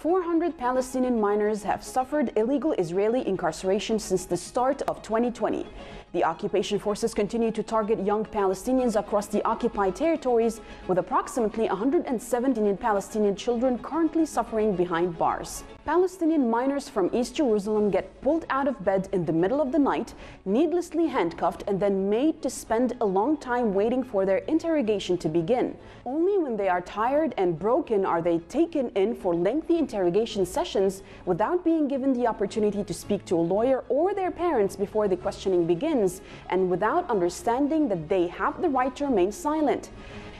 400 Palestinian minors have suffered illegal Israeli incarceration since the start of 2020. The occupation forces continue to target young Palestinians across the occupied territories, with approximately 117 Palestinian children currently suffering behind bars. Palestinian minors from East Jerusalem get pulled out of bed in the middle of the night, needlessly handcuffed, and then made to spend a long time waiting for their interrogation to begin. Only when they are tired and broken are they taken in for lengthy interrogation sessions without being given the opportunity to speak to a lawyer or their parents before the questioning begins, and without understanding that they have the right to remain silent.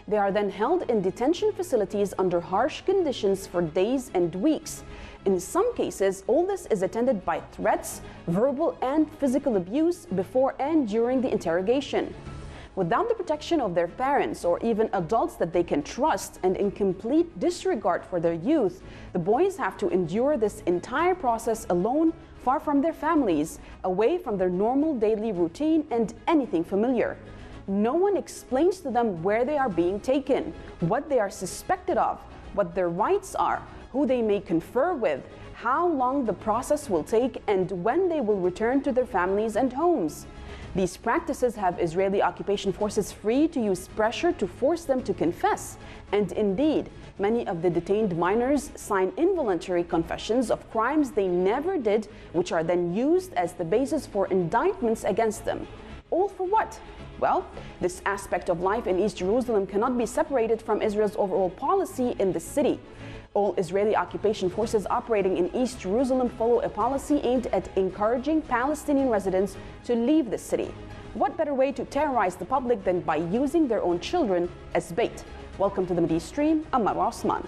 They are then held in detention facilities under harsh conditions for days and weeks. In some cases, all this is attended by threats, verbal and physical abuse before and during the interrogation. Without the protection of their parents or even adults that they can trust and in complete disregard for their youth, the boys have to endure this entire process alone, far from their families, away from their normal daily routine and anything familiar. No one explains to them where they are being taken, what they are suspected of, what their rights are, who they may confer with, how long the process will take, and when they will return to their families and homes. These practices have Israeli occupation forces free to use pressure to force them to confess. And indeed, many of the detained minors sign involuntary confessions of crimes they never did, which are then used as the basis for indictments against them. All for what? Well, this aspect of life in East Jerusalem cannot be separated from Israel's overall policy in the city. All Israeli occupation forces operating in East Jerusalem follow a policy aimed at encouraging Palestinian residents to leave the city. What better way to terrorize the public than by using their own children as bait? Welcome to the Mideastream. I'm Marwa Osman.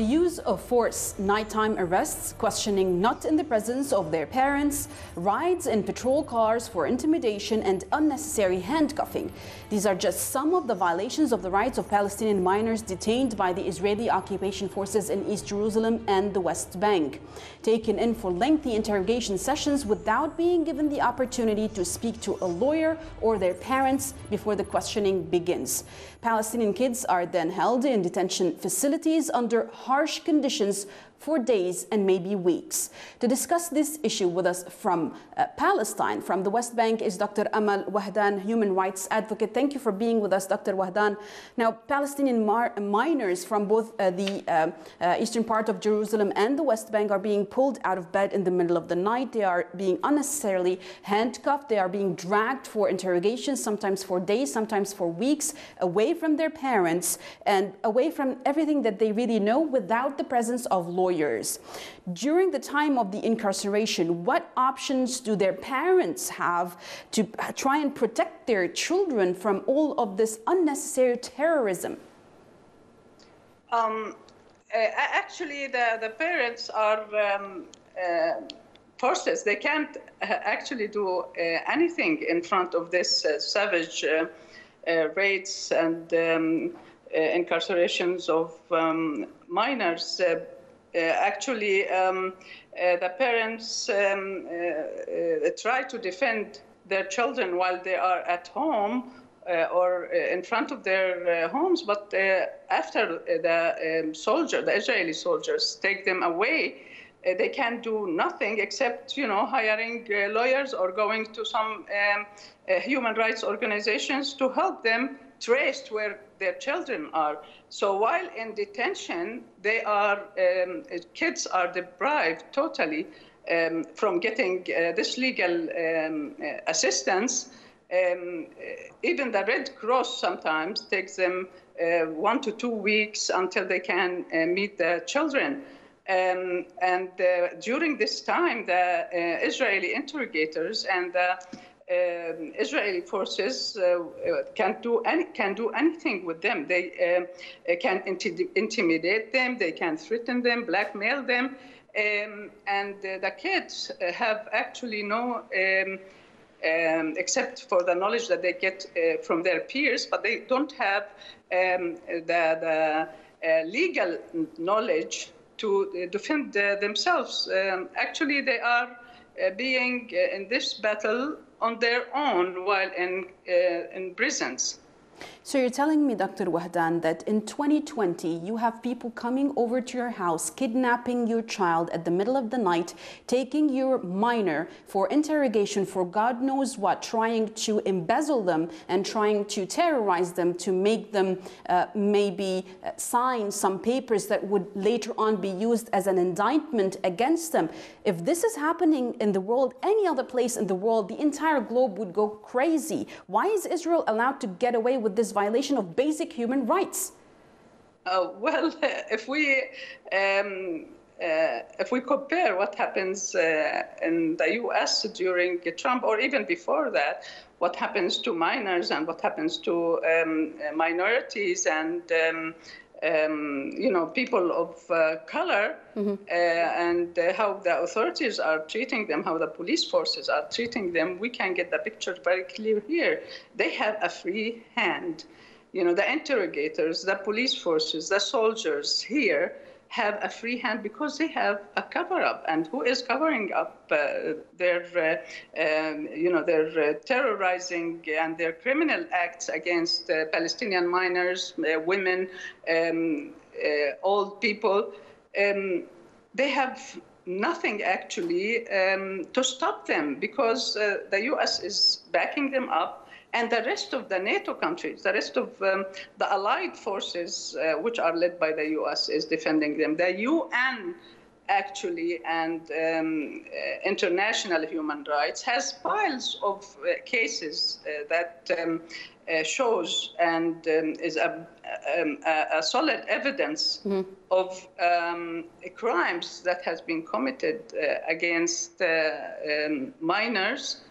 The use of force, nighttime arrests, questioning not in the presence of their parents, rides in patrol cars for intimidation, and unnecessary handcuffing. These are just some of the violations of the rights of Palestinian minors detained by the Israeli occupation forces in East Jerusalem and the West Bank. Taken in for lengthy interrogation sessions without being given the opportunity to speak to a lawyer or their parents before the questioning begins. Palestinian kids are then held in detention facilities under harsh conditions for days and maybe weeks. To discuss this issue with us from uh, Palestine, from the West Bank, is Dr. Amal Wahdan, human rights advocate. Thank you for being with us, Dr. Wahdan. Now, Palestinian minors from both uh, the uh, uh, eastern part of Jerusalem and the West Bank are being pulled out of bed in the middle of the night. They are being unnecessarily handcuffed. They are being dragged for interrogations, sometimes for days, sometimes for weeks, away from their parents and away from everything that they really know without the presence of lawyers lawyers. During the time of the incarceration, what options do their parents have to try and protect their children from all of this unnecessary terrorism? Um, uh, actually, the, the parents are um, uh, forces. They can't uh, actually do uh, anything in front of this uh, savage uh, raids and um, incarcerations of um, minors actually, um, uh, the parents um, uh, try to defend their children while they are at home uh, or uh, in front of their uh, homes, but after the um, soldier, the Israeli soldiers, take them away, they can't do nothing except, you know, hiring lawyers or going to some um, human rights organizations to help them trace where their children are. So while in detention, they are um, kids are deprived totally um, from getting uh, this legal um, uh, assistance. Um, even the Red Cross sometimes takes them uh, one to two weeks until they can uh, meet the children. Um, and uh, during this time, the uh, Israeli interrogators and the um, Israeli forces uh, uh, can't do any, can do anything with them. They um, uh, can inti intimidate them, they can threaten them, blackmail them, um, and uh, the kids have actually no um, um, except for the knowledge that they get uh, from their peers, but they don't have the, the uh, legal knowledge to defend themselves. Actually, they are being in this battle on their own while in, uh, in prisons. So you're telling me, Dr. Wahdan, that in 2020 you have people coming over to your house, kidnapping your child at the middle of the night, taking your minor for interrogation for God knows what, trying to embezzle them and trying to terrorize them to make them uh, maybe uh, sign some papers that would later on be used as an indictment against them. If this is happening in the world, any other place in the world, the entire globe would go crazy. Why is Israel allowed to get away with this violation of basic human rights? Uh, well, if we um, uh, if we compare what happens uh, in the U.S. during Trump, or even before that, what happens to minors and what happens to um, minorities and um, um, you know people of uh, color, mm-hmm. Uh, and uh, how the authorities are treating them, how the police forces are treating them, we can get the picture very clear here. They have a free hand you know, the interrogators, the police forces, the soldiers here have a free hand because they have a cover up. And who is covering up uh, their, uh, um, you know, their uh, terrorizing and their criminal acts against uh, Palestinian minors, uh, women, um, uh, old people? Um, they have nothing actually um, to stop them because the U.S. is backing them up and the rest of the NATO countries, the rest of um, the allied forces, uh, which are led by the US, is defending them. The UN actually and um, uh, international human rights has piles of uh, cases uh, that um, uh, shows and um, is a, um, a, a, solid evidence mm-hmm. of um, crimes that has been committed uh, against um, minors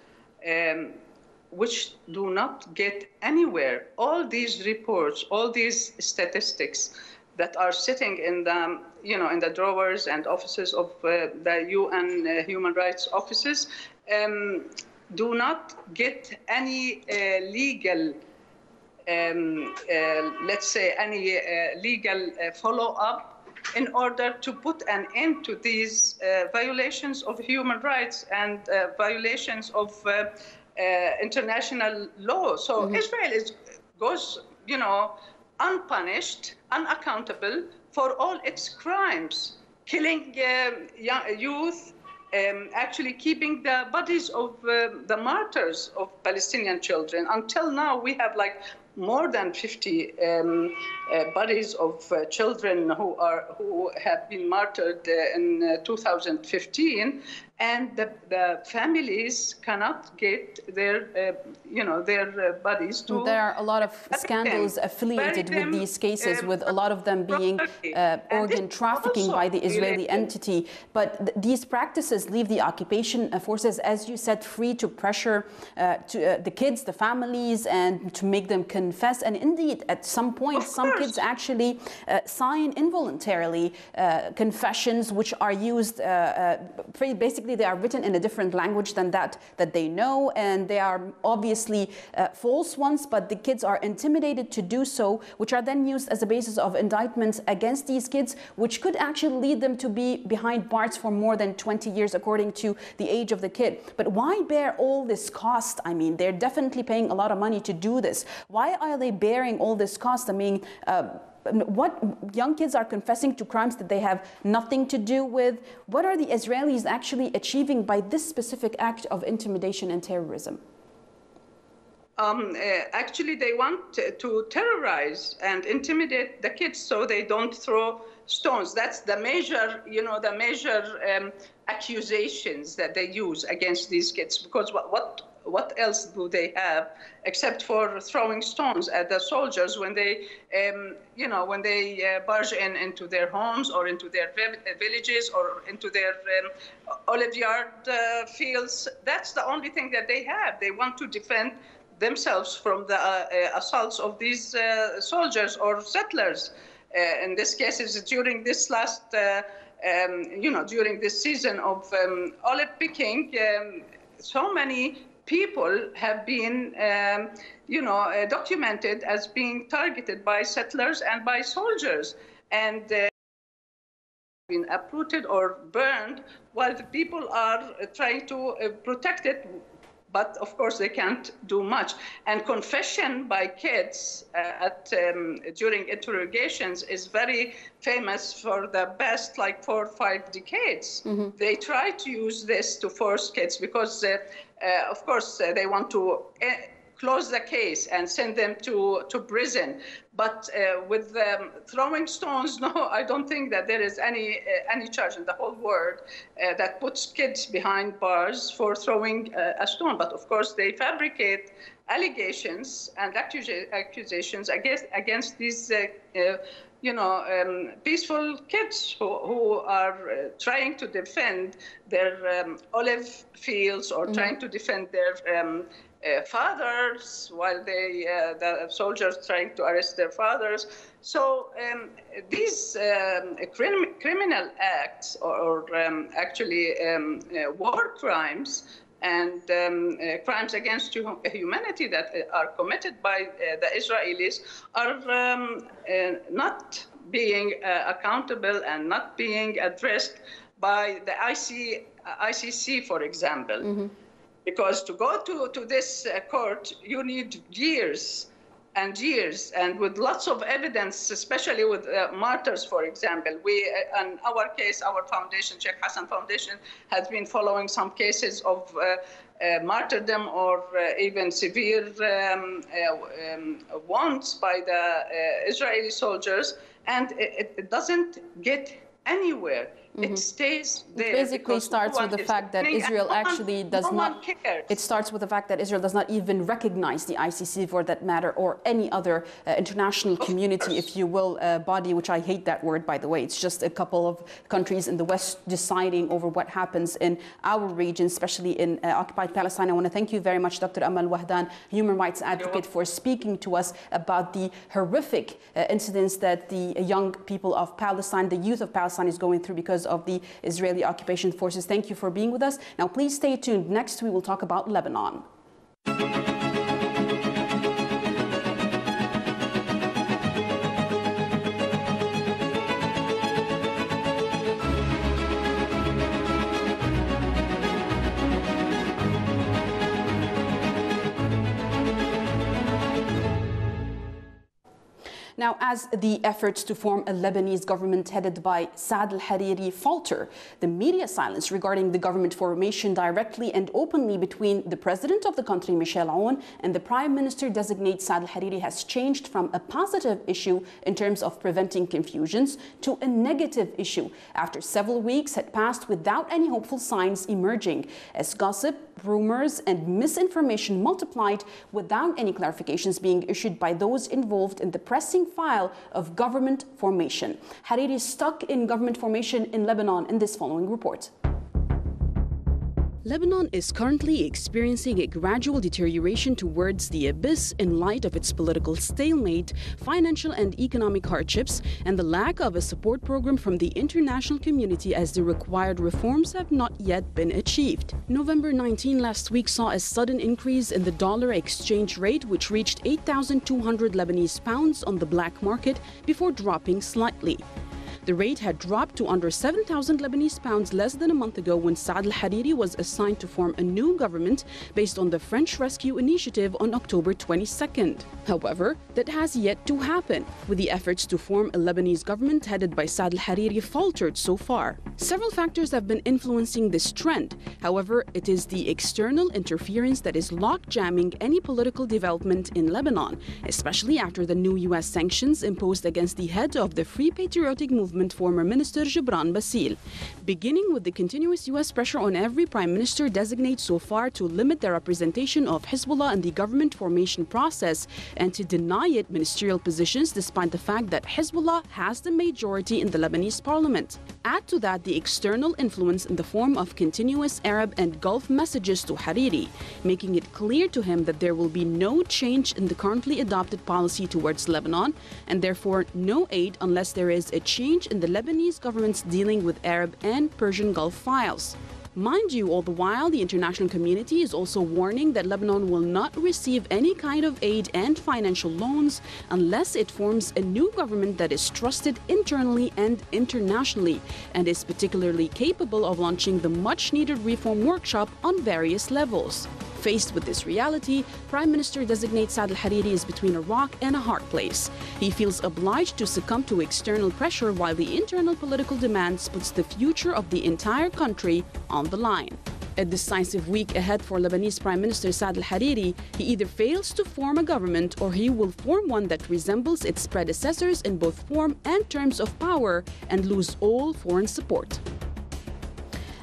which do not get anywhere. All these reports, all these statistics that are sitting in the, you know, in the drawers and offices of uh, the UN uh, human rights offices, um, do not get any uh, legal, um, uh, let's say, any uh, legal uh, follow-up in order to put an end to these violations of human rights and violations of uh, international law. So mm-hmm. Israel is, goes, you know, unpunished, unaccountable for all its crimes, killing uh, young, youth, um, actually keeping the bodies of uh, the martyrs of Palestinian children. Until now, we have like more than 50 um, uh, bodies of uh, children who are who have been martyred uh, in uh, 2015 and the, the, families cannot get their, uh, you know, their uh, bodies to. There are a lot of scandals them, affiliated with these cases, with a lot of them being uh, organ trafficking by the Israeli related. entity. But th these practices leave the occupation forces, as you said, free to pressure uh, to, uh, the kids, the families, and to make them confess. And indeed, at some point, some kids actually uh, sign involuntarily confessions, which are used basically they are written in a different language than that that they know, and they are obviously uh, false ones, but the kids are intimidated to do so, which are then used as a basis of indictments against these kids, which could actually lead them to be behind bars for more than 20 years, according to the age of the kid. But why bear all this cost? I mean, they're definitely paying a lot of money to do this. Why are they bearing all this cost? I mean, uh, what young kids are confessing to crimes that they have nothing to do with. What are the Israelis actually achieving by this specific act of intimidation and terrorism? Um, uh, actually, they want to terrorize and intimidate the kids so they don't throw stones. That's the major, you know, the major um, accusations that they use against these kids. Because what, what what else do they have except for throwing stones at the soldiers when they, um, you know, when they uh, barge in into their homes or into their villages or into their um, olive yard uh, fields? That's the only thing that they have. They want to defend themselves from the uh, uh assaults of these uh, soldiers or settlers. Uh, in this case, it's during this last. Um, you know, during this season of um, olive picking, um, so many people have been, um, you know, uh, documented as being targeted by settlers and by soldiers. And uh, been uprooted or burned while the people are uh, trying to uh, protect it but of course they can't do much. And confession by kids uh, at, um, during interrogations is very famous for the best like four or five decades. Mm-hmm. They try to use this to force kids because, uh, of course, uh, they want to close the case and send them to, to prison. But uh, with um, throwing stones, no, I don't think that there is any uh, any charge in the whole world uh, that puts kids behind bars for throwing uh, a stone. But of course, they fabricate allegations and accusations against against these. Uh, uh, you know, um, peaceful kids who, who are trying to defend their um, olive fields or mm-hmm. trying to defend their um, uh, fathers while they uh, the soldiers trying to arrest their fathers. So um, these um, crim- criminal acts or, or um, actually um, uh, war crimes and um, uh, crimes against humanity that uh, are committed by uh, the Israelis are um, not being accountable and not being addressed by the IC, ICC, for example. Mm-hmm because to go to, to this uh, court, you need years and years and with lots of evidence, especially with uh, martyrs, for example. We, uh, in our case, our foundation, Sheikh Hassan Foundation, has been following some cases of uh, uh martyrdom or uh, even severe um, uh, um, wounds by the Israeli soldiers, and it, it doesn't get anywhere. Mm-hmm. It stays there. It basically starts with the fact that Israel actually does no not. It starts with the fact that Israel does not even recognize the ICC for that matter, or any other uh, international community, if you will, uh, body. Which I hate that word, by the way. It's just a couple of countries in the West deciding over what happens in our region, especially in uh, occupied Palestine. I want to thank you very much, Dr. Amal Wahdan, human rights advocate, for speaking to us about the horrific uh, incidents that the young people of Palestine, the youth of Palestine, is going through because of the Israeli occupation forces. Thank you for being with us. Now, please stay tuned. Next, we will talk about Lebanon. Now, as the efforts to form a Lebanese government headed by Saad al-Hariri falter, the media silence regarding the government formation directly and openly between the president of the country, Michel Aoun, and the prime minister designate Saad al-Hariri has changed from a positive issue in terms of preventing confusions to a negative issue after several weeks had passed without any hopeful signs emerging. As gossip, rumors, and misinformation multiplied without any clarifications being issued by those involved in the pressing file of government formation. Hariri is stuck in government formation in Lebanon in this following report. Lebanon is currently experiencing a gradual deterioration towards the abyss in light of its political stalemate, financial and economic hardships, and the lack of a support program from the international community as the required reforms have not yet been achieved. November 19 last week saw a sudden increase in the dollar exchange rate, which reached 8,200 Lebanese pounds on the black market before dropping slightly. The rate had dropped to under 7,000 Lebanese pounds less than a month ago when Saad al-Hariri was assigned to form a new government based on the French Rescue Initiative on October 22nd. However, that has yet to happen, with the efforts to form a Lebanese government headed by Saad al-Hariri faltered so far. Several factors have been influencing this trend. However, it is the external interference that is lock-jamming any political development in Lebanon, especially after the new U.S. sanctions imposed against the head of the Free Patriotic Movement movement former Minister Gibran Bassil, beginning with the continuous U.S. pressure on every prime minister designate so far to limit their representation of Hezbollah in the government formation process and to deny it ministerial positions despite the fact that Hezbollah has the majority in the Lebanese parliament. Add to that the external influence in the form of continuous Arab and Gulf messages to Hariri, making it clear to him that there will be no change in the currently adopted policy towards Lebanon and therefore no aid unless there is a change in the Lebanese government's dealing with Arab and Persian Gulf files. Mind you, all the while, the international community is also warning that Lebanon will not receive any kind of aid and financial loans unless it forms a new government that is trusted internally and internationally and is particularly capable of launching the much needed reform workshop on various levels. Faced with this reality, Prime Minister designate Saad al Hariri is between a rock and a hard place. He feels obliged to succumb to external pressure while the internal political demands puts the future of the entire country on the line. A decisive week ahead for Lebanese Prime Minister Saad al Hariri, he either fails to form a government or he will form one that resembles its predecessors in both form and terms of power and lose all foreign support.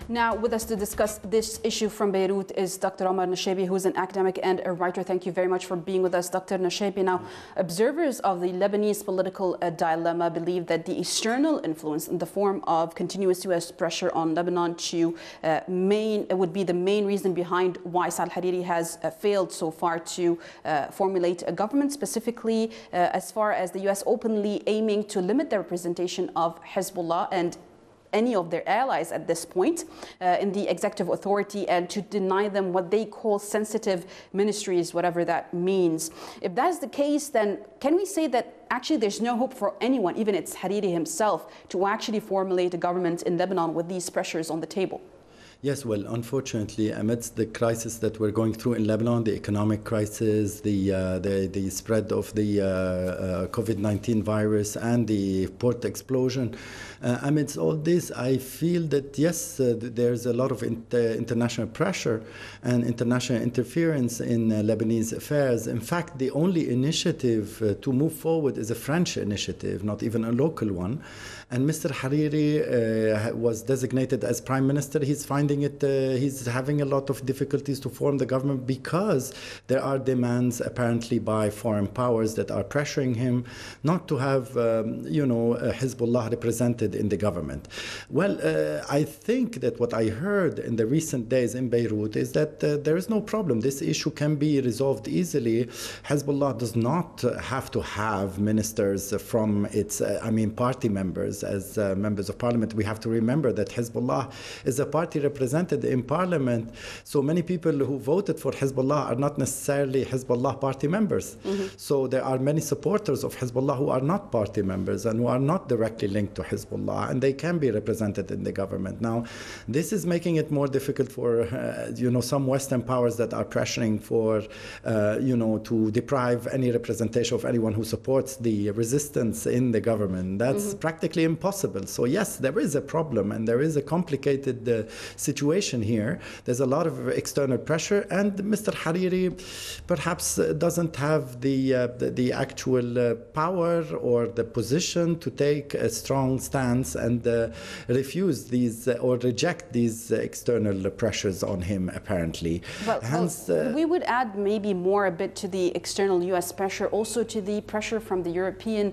Now, with us to discuss this issue from Beirut is Dr. Omar Nashabi, who's an academic and a writer. Thank you very much for being with us, Dr. Nashabi. Now, observers of the Lebanese political uh, dilemma believe that the external influence in the form of continuous U.S. pressure on Lebanon to uh, main uh, would be the main reason behind why Saad Hariri has uh, failed so far to uh, formulate a government, specifically uh, as far as the U.S. openly aiming to limit the representation of Hezbollah and any of their allies at this point uh, in the executive authority and to deny them what they call sensitive ministries, whatever that means. If that's the case, then can we say that actually there's no hope for anyone, even it's Hariri himself, to actually formulate a government in Lebanon with these pressures on the table? Yes, well, unfortunately, amidst the crisis that we're going through in Lebanon, the economic crisis, the uh, the, the spread of the uh, uh, COVID-19 virus, and the port explosion, uh, amidst all this, I feel that yes, uh, there's a lot of international pressure and international interference in uh, Lebanese affairs. In fact, the only initiative to move forward is a French initiative, not even a local one. And Mr. Hariri uh, was designated as prime minister. He's finding it, uh, he's having a lot of difficulties to form the government because there are demands apparently by foreign powers that are pressuring him not to have, um, you know, Hezbollah represented in the government. Well, uh, I think that what I heard in the recent days in Beirut is that uh, there is no problem. This issue can be resolved easily. Hezbollah does not have to have ministers from its, uh, I mean, party members as uh, members of parliament, we have to remember that Hezbollah is a party represented in parliament. So many people who voted for Hezbollah are not necessarily Hezbollah party members. Mm-hmm. So there are many supporters of Hezbollah who are not party members and who are not directly linked to Hezbollah, and they can be represented in the government. Now, this is making it more difficult for uh, you know some Western powers that are pressuring for uh, you know to deprive any representation of anyone who supports the resistance in the government. That's mm-hmm. practically impossible. So, yes, there is a problem and there is a complicated uh, situation here. There's a lot of external pressure, and Mr. Hariri perhaps doesn't have the, uh, the, the, actual uh, power or the position to take a strong stance and uh, refuse these uh, or reject these external pressures on him, apparently. Well, Hence, well, we would add maybe more a bit to the external U.S. pressure, also to the pressure from the European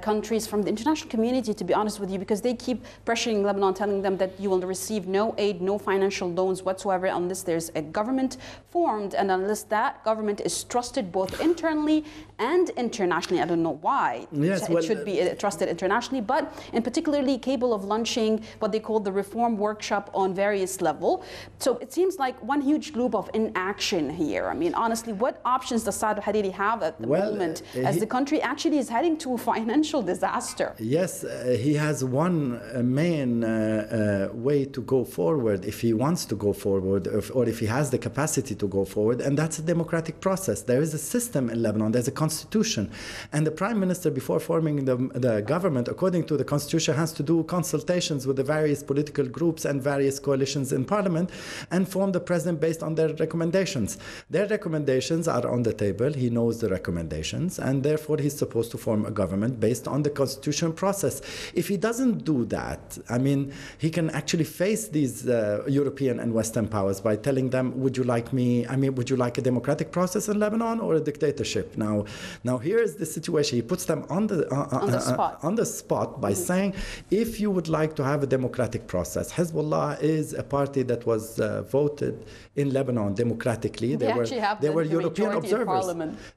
countries, from the international community to be honest with you, because they keep pressuring Lebanon, telling them that you will receive no aid, no financial loans whatsoever unless there's a government formed and unless that government is trusted both internally and internationally. I don't know why yes, it well, should be uh, trusted internationally, but in particularly capable of launching what they call the reform workshop on various level. So it seems like one huge loop of inaction here. I mean, honestly, what options does Saad Hariri have at the well, moment uh, as he, the country actually is heading to a financial disaster? Yes, uh, he has one uh, main uh, uh, way to go forward if he wants to go forward or if he has the capacity to go forward, and that's a democratic process. There is a system in Lebanon, there's a constitution, and the prime minister, before forming the, the government, according to the constitution, has to do consultations with the various political groups and various coalitions in parliament and form the president based on their recommendations. Their recommendations are on the table, he knows the recommendations, and therefore he's supposed to form a government based on the constitution process. If he doesn't do that, I mean, he can actually face these uh, European and Western powers by telling them, would you like me, I mean, would you like a democratic process in Lebanon or a dictatorship? Now, Now here is the situation. He puts them on the uh, on the spot, on the spot by mm-hmm. saying, if you would like to have a democratic process, Hezbollah is a party that was uh, voted in Lebanon democratically. They, they were they were European observers.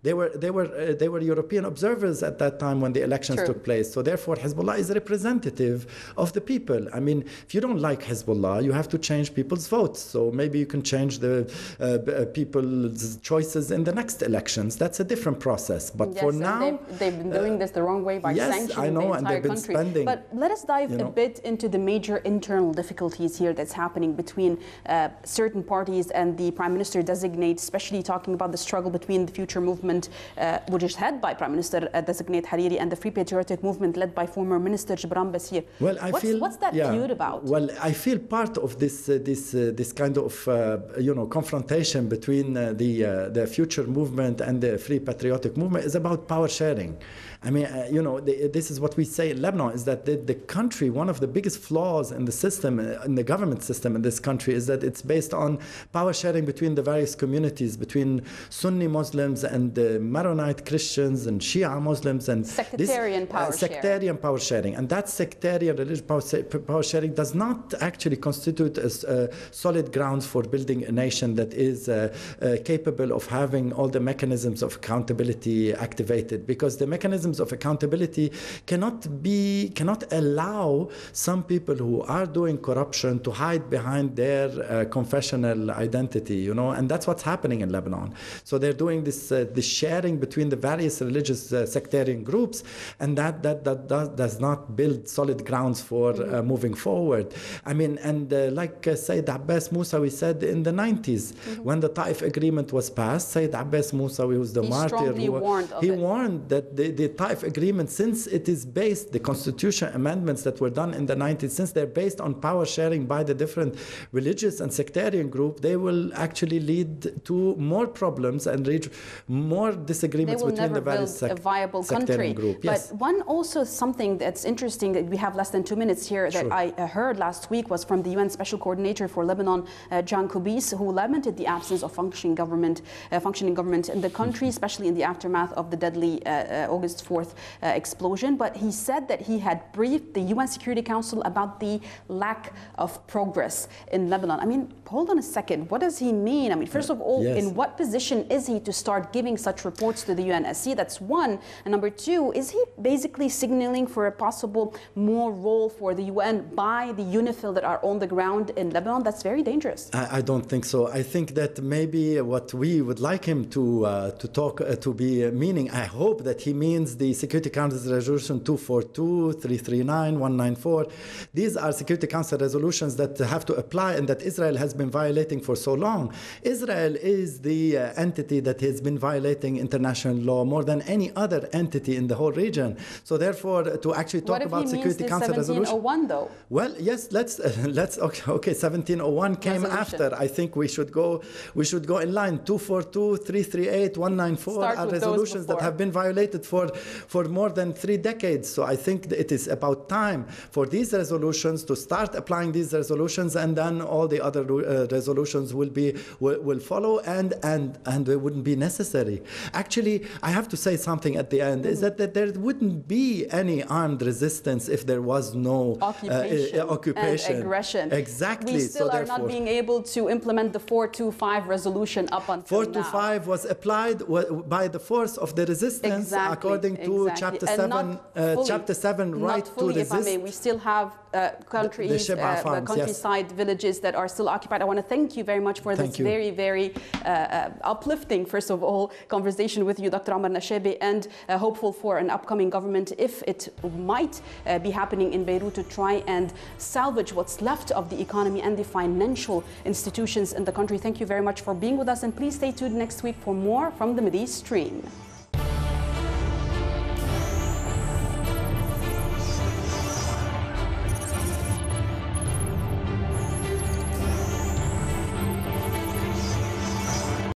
They were they were uh, they were European observers at that time when the elections True. took place. So therefore, Hezbollah is representative of the people. I mean, if you don't like Hezbollah, you have to change people's votes. So maybe you can change the uh, uh people's choices in the next elections. That's a different process. But yes, for now, they've, they've, been doing this the wrong way by yes, sanctioning know, the entire country. Spending, but let us dive you know, a bit into the major internal difficulties here that's happening between uh, certain parties and the prime minister designate, especially talking about the struggle between the future movement, uh, which is led by Prime Minister uh, designate Hariri, and the Free Patriotic Movement led by former Minister Gebran Bassil. Well, I what's, feel what's that yeah, feud about? Well, I feel part of this uh, this uh, this kind of uh, you know confrontation between uh, the the future movement and the Free Patriotic Movement is about power sharing. I mean, uh, you know, the, this is what we say in Lebanon is that the, the, country, one of the biggest flaws in the system, uh, in the government system in this country, is that it's based on power sharing between the various communities, between Sunni Muslims and uh, Maronite Christians and Shia Muslims and sectarian this, power uh, sectarian sharing. power sharing. And that sectarian religious power, power sharing does not actually constitute a, uh, solid grounds for building a nation that is uh, capable of having all the mechanisms of accountability activated, because the mechanisms of accountability cannot be cannot allow some people who are doing corruption to hide behind their uh, confessional identity you know and that's what's happening in Lebanon so they're doing this uh, this sharing between the various religious uh, sectarian groups and that that that does, does not build solid grounds for mm-hmm. Uh, moving forward i mean and uh, like uh, Sayyid Abbas Musawi said in the 90s mm-hmm. when the Taif agreement was passed Sayyid Abbas Musawi who's the he martyr who, warned he it. warned that the, the Taif agreement, since it is based, the constitution amendments that were done in the 90s, since they're based on power sharing by the different religious and sectarian group, they will actually lead to more problems and reach more disagreements between the various sec- a viable country. Group. Yes. But one also something that's interesting that we have less than two minutes here that sure. I uh, heard last week was from the UN Special Coordinator for Lebanon, uh, Jan Kubis, who lamented the absence of functioning government, uh, functioning government in the country, especially in the aftermath of the deadly uh, uh, August 4th uh, explosion, but he said that he had briefed the UN Security Council about the lack of progress in Lebanon. I mean, hold on a second. What does he mean? I mean, first of all, yes. in what position is he to start giving such reports to the UNSC? That's one. And number two, is he basically signaling for a possible more role for the UN by the UNIFIL that are on the ground in Lebanon? That's very dangerous. I, I don't think so. I think that maybe what we would like him to uh, to talk uh, to be uh, meaning. I hope that he means the Security Council Resolution 242, 339, 194. These are Security Council resolutions that have to apply and that Israel has been violating for so long. Israel is the uh, entity that has been violating international law more than any other entity in the whole region. So therefore, to actually talk about Security Council resolution. 1701 though? Well, yes, let's uh, let's okay, okay 1701 came resolution. after. I think we should go we should go in line 242, 338, 194 Start are resolutions that have been violated for for more than three decades. So I think it is about time for these resolutions to start applying these resolutions, and then all the other uh, resolutions will be will, will, follow, and and and they wouldn't be necessary. Actually, I have to say something at the end: is that, that there wouldn't be any armed resistance if there was no occupation, uh, occupation. and aggression. Exactly. We still so are not being able to implement the 425 resolution up until 425 was applied by the force of the resistance exactly, according to exactly. chapter 7 uh, chapter 7 right fully, to resist if I may. we still have uh, countries the, the uh, countryside yes. villages that are still occupied i want to thank you very much for thank this you. very very uh, uh, uplifting first of all conversation with you dr Omar Nashabi and uh, hopeful for an upcoming government if it might be happening in Beirut to try and salvage what's left of the economy and the financial institutions in the country thank you very much for being with us and please stay tuned next week for more from the Mideastream you.